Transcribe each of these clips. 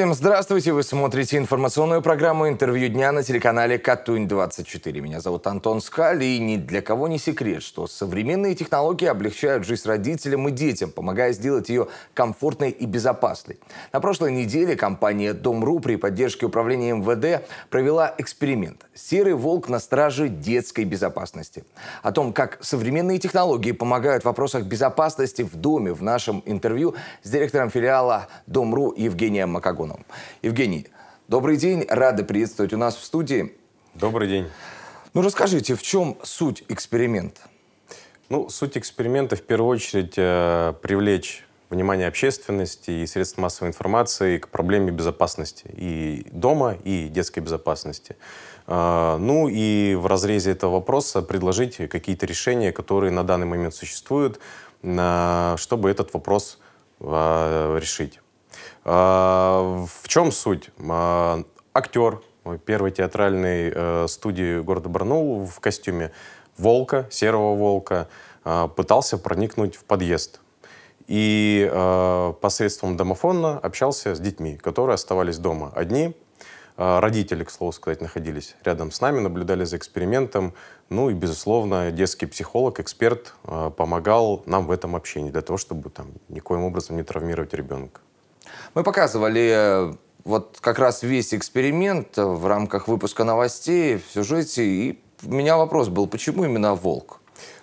Всем здравствуйте! Вы смотрите информационную программу «Интервью дня» на телеканале «Катунь-24». Меня зовут Антон Скаль, и ни для кого не секрет, что современные технологии облегчают жизнь родителям и детям, помогая сделать ее комфортной и безопасной. На прошлой неделе компания «Дом.ру» при поддержке управления МВД провела эксперимент «Серый волк на страже детской безопасности». О том, как современные технологии помогают в вопросах безопасности в доме в нашем интервью с директором филиала «Дом.ру» Евгением Макагоном. Пентагоном. Евгений, добрый день, рады приветствовать у нас в студии. Добрый день. Ну расскажите, в чем суть эксперимента? Ну, суть эксперимента в первую очередь э, привлечь внимание общественности и средств массовой информации к проблеме безопасности и дома, и детской безопасности. Э, ну и в разрезе этого вопроса предложить какие-то решения, которые на данный момент существуют, чтобы этот вопрос э, решить. А, в чем суть? А, актер первой театральной э, студии города Барнаул в костюме волка, серого волка, а, пытался проникнуть в подъезд. И посредством домофона общался с детьми, которые оставались дома одни. Родители, к слову сказать, находились рядом с нами, наблюдали за экспериментом. Ну и, безусловно, детский психолог, эксперт помогал нам в этом общении для того, чтобы там никоим образом не травмировать ребенка. Мы показывали э, вот как раз весь эксперимент в рамках выпуска новостей в сюжете. И у меня вопрос был, почему именно волк?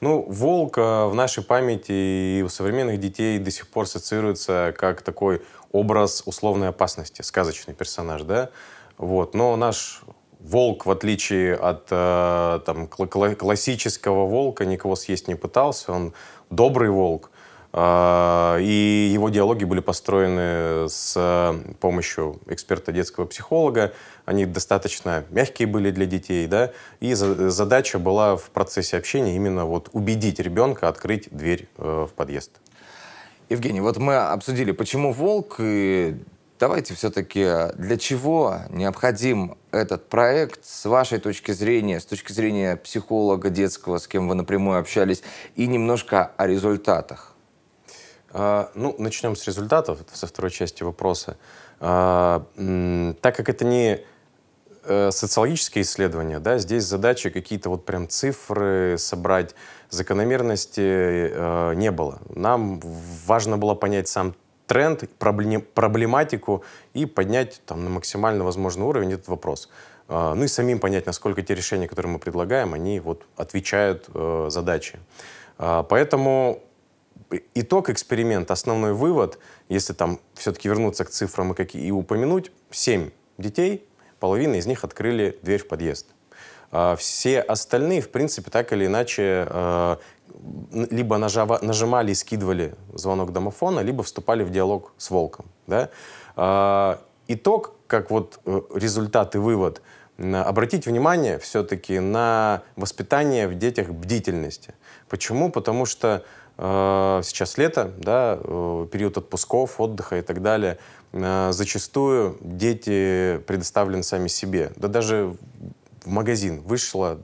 Ну, волк э, в нашей памяти и у современных детей до сих пор ассоциируется как такой образ условной опасности, сказочный персонаж, да? Вот. Но наш волк, в отличие от э, там, классического волка, никого съесть не пытался. Он добрый волк. А, и его диалоги были построены с э, помощью эксперта детского психолога. Они достаточно мягкие были для детей, да, и задача была в процессе общения именно вот убедить ребенка открыть дверь э, в подъезд. Евгений, вот мы обсудили, почему волк, и давайте все-таки, для чего необходим этот проект с вашей точки зрения, с точки зрения психолога детского, с кем вы напрямую общались, и немножко о результатах? А, ну, начнем с результатов, со второй части вопроса. А, так как это не э, социологические исследования, да, здесь задачи какие-то вот прям цифры собрать, закономерности э, не было. Нам важно было понять сам тренд, проблематику и поднять там, на максимально возможный уровень этот вопрос. А, ну и самим понять, насколько те решения, которые мы предлагаем, они вот отвечают э, задаче. Поэтому итог эксперимента, основной вывод, если там все-таки вернуться к цифрам и, какие, и упомянуть, 7 детей, половина из них открыли дверь в подъезд. А все остальные, в принципе, так или иначе, а, либо нажимали и скидывали звонок домофона, либо вступали в диалог с волком. Да? А, итог, как вот э, результат и вывод, обратить внимание все-таки на воспитание в детях бдительности. Почему? Потому что сейчас лето, да, э, период отпусков, отдыха и так далее, э, зачастую дети предоставлены сами себе. Да даже в магазин вышла,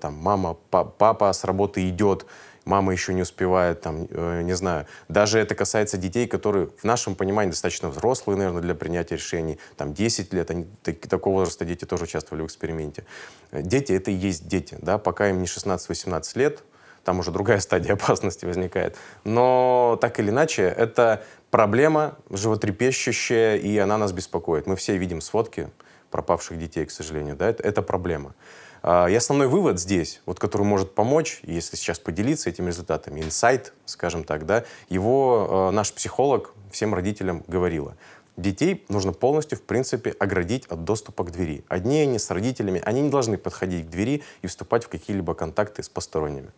там, мама, папа с работы идет, мама еще не успевает, там, не знаю. Даже это касается детей, которые в нашем понимании достаточно взрослые, наверное, для принятия решений. Там 10 лет, они, такого возраста дети тоже участвовали в эксперименте. Дети — это и есть дети, да, пока им не 16-18 лет, там уже другая стадия опасности возникает. Но так или иначе, это проблема животрепещущая, и она нас беспокоит. Мы все видим сводки пропавших детей, к сожалению. Да? Это, это проблема. А, и основной вывод здесь, вот, который может помочь, если сейчас поделиться этими результатами, инсайт, скажем так, да, его э, наш психолог всем родителям говорила. Детей нужно полностью, в принципе, оградить от доступа к двери. Одни они с родителями, они не должны подходить к двери и вступать в какие-либо контакты с посторонними.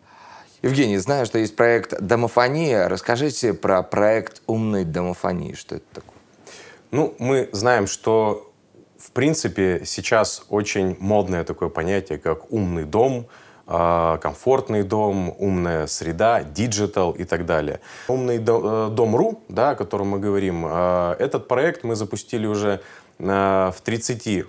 Евгений, знаю, что есть проект «Домофония». Расскажите про проект «Умной домофонии». Что это такое? Ну, мы знаем, что в принципе сейчас очень модное такое понятие, как умный дом, а, комфортный дом, умная среда, digital и так далее. Умный э, дом.ру, да, о котором мы говорим, а, этот проект мы запустили уже в 30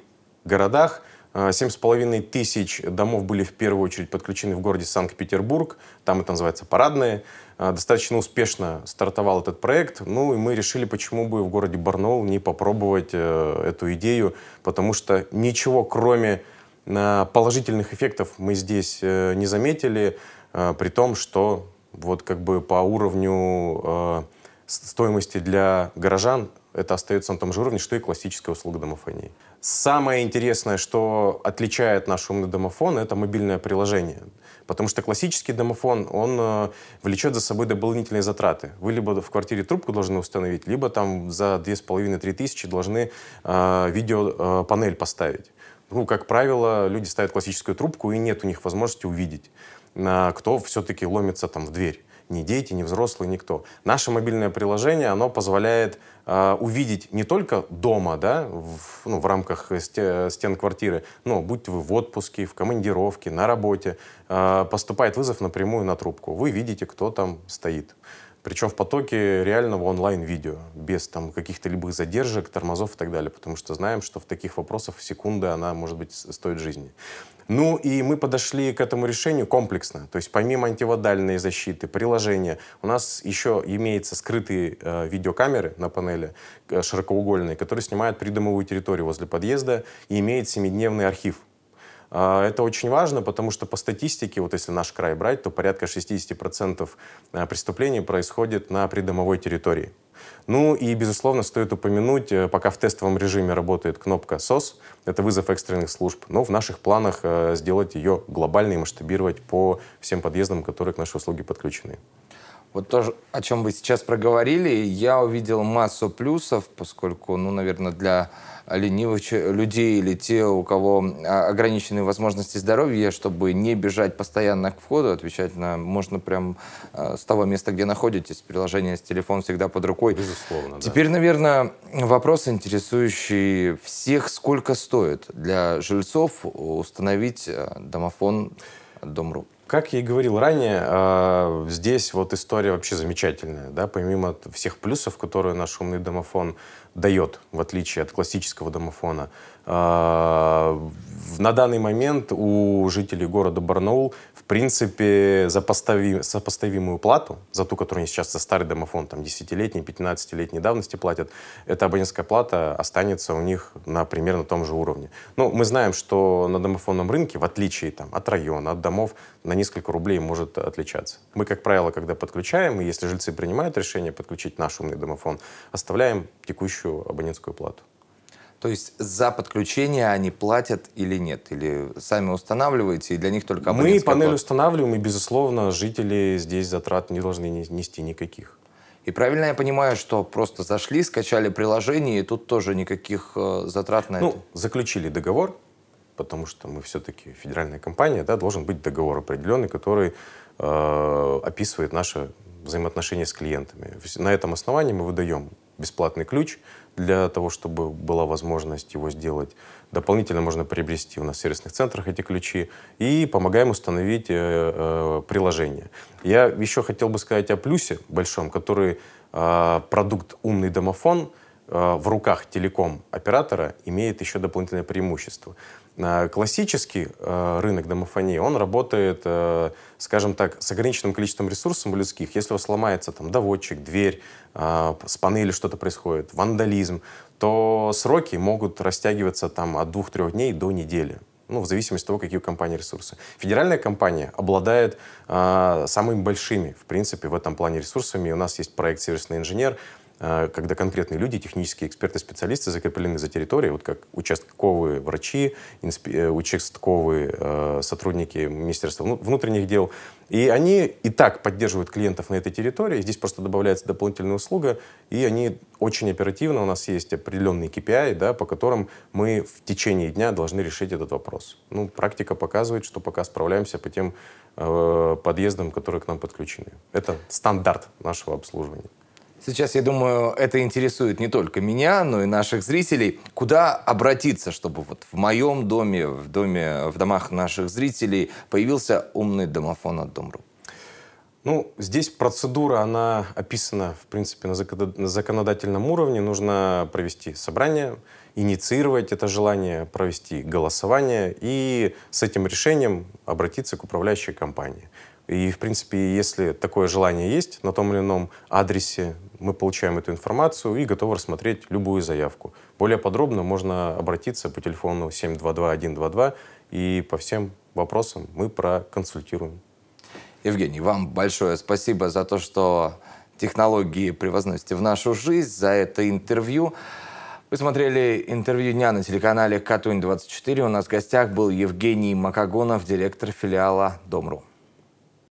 городах, 7,5 тысяч домов были в первую очередь подключены в городе Санкт-Петербург. Там это называется парадные. Достаточно успешно стартовал этот проект. Ну и мы решили, почему бы в городе Барнаул не попробовать эту идею, потому что ничего кроме положительных эффектов мы здесь не заметили, при том, что вот как бы по уровню стоимости для горожан это остается на том же уровне, что и классическая услуга домофонии. Самое интересное, что отличает наш умный домофон, это мобильное приложение. Потому что классический домофон, он э, влечет за собой дополнительные затраты. Вы либо в квартире трубку должны установить, либо там за 2,5-3 тысячи должны э, видеопанель поставить. Ну, как правило, люди ставят классическую трубку, и нет у них возможности увидеть, э, кто все-таки ломится там в дверь ни дети, ни взрослые, никто. Наше мобильное приложение, оно позволяет э, увидеть не только дома, да, в, ну, в рамках стен квартиры, но будь вы в отпуске, в командировке, на работе, э, поступает вызов напрямую на трубку. Вы видите, кто там стоит. Причем в потоке реального онлайн-видео, без там каких-то любых задержек, тормозов и так далее, потому что знаем, что в таких вопросах секунда, она, может быть, стоит жизни. Ну и мы подошли к этому решению комплексно. То есть помимо антивандальной защиты, приложения, у нас еще имеется скрытые э, видеокамеры на панели э, широкоугольные, которые снимают придомовую территорию возле подъезда и имеет семидневный архив. Э, это очень важно, потому что по статистике, вот если наш край брать, то порядка 60% э, преступлений происходит на придомовой территории. Ну и, безусловно, стоит упомянуть, э, пока в тестовом режиме работает кнопка SOS, это вызов экстренных служб, но в наших планах э, сделать ее глобальной и масштабировать по всем подъездам, которые к нашей услуге подключены. Вот то, о чем вы сейчас проговорили, я увидел массу плюсов, поскольку, ну, наверное, для ленивых людей или те, у кого а, ограниченные возможности здоровья, чтобы не бежать постоянно к входу, отвечать на... Можно прям а, с того места, где находитесь, приложение с телефон всегда под рукой. Безусловно, Теперь, да. наверное, вопрос, интересующий всех, сколько стоит для жильцов установить а, домофон Дом.ру? Как я и говорил ранее, здесь вот история вообще замечательная. Да? Помимо всех плюсов, которые наш умный домофон дает, в отличие от классического домофона. А, на данный момент у жителей города Барнаул, в принципе, за сопоставимую плату, за ту, которую они сейчас за старый домофон, там, 10-летней, 15-летней давности платят, эта абонентская плата останется у них на примерно том же уровне. Ну, мы знаем, что на домофонном рынке, в отличие там, от района, от домов, на несколько рублей может отличаться. Мы, как правило, когда подключаем, и если жильцы принимают решение подключить наш умный домофон, оставляем текущую абонентскую плату. То есть за подключение они платят или нет? Или сами устанавливаете, и для них только Мы панель плата? устанавливаем, и, безусловно, жители здесь затрат не должны нести никаких. И правильно я понимаю, что просто зашли, скачали приложение, и тут тоже никаких э, затрат на ну, это? заключили договор, потому что мы все-таки федеральная компания, да, должен быть договор определенный, который э, описывает наши взаимоотношения с клиентами. На этом основании мы выдаем бесплатный ключ для того, чтобы была возможность его сделать. Дополнительно можно приобрести у нас в сервисных центрах эти ключи и помогаем установить э, э, приложение. Я еще хотел бы сказать о плюсе большом, который э, продукт «Умный домофон» в руках телеком-оператора имеет еще дополнительное преимущество. Э, классический э, рынок домофонии, он работает, э, скажем так, с ограниченным количеством ресурсов людских. Если у вас сломается там доводчик, дверь, с панелью что-то происходит, вандализм, то сроки могут растягиваться там от двух-трех дней до недели ну, в зависимости от того, какие у компании ресурсы. Федеральная компания обладает э, самыми большими, в принципе, в этом плане ресурсами. У нас есть проект «Сервисный инженер», Э, когда конкретные люди, технические эксперты, специалисты закреплены за территорией, вот как участковые врачи, э, участковые э, сотрудники Министерства внутренних дел. И они и так поддерживают клиентов на этой территории. Здесь просто добавляется дополнительная услуга, и они очень оперативно, у нас есть определенные KPI, да, по которым мы в течение дня должны решить этот вопрос. Ну, практика показывает, что пока справляемся по тем э, подъездам, которые к нам подключены. Это стандарт нашего обслуживания. Сейчас, я думаю, это интересует не только меня, но и наших зрителей. Куда обратиться, чтобы вот в моем доме, в, доме, в домах наших зрителей появился умный домофон от Дом.ру? Ну, здесь процедура, она описана, в принципе, на законодательном уровне. Нужно провести собрание, инициировать это желание, провести голосование и с этим решением обратиться к управляющей компании. И, в принципе, если такое желание есть на том или ином адресе, мы получаем эту информацию и готовы рассмотреть любую заявку. Более подробно можно обратиться по телефону 722-122 и по всем вопросам мы проконсультируем. Евгений, вам большое спасибо за то, что технологии превозносите в нашу жизнь, за это интервью. Вы смотрели интервью дня на телеканале Катунь-24. У нас в гостях был Евгений Макагонов, директор филиала Домру.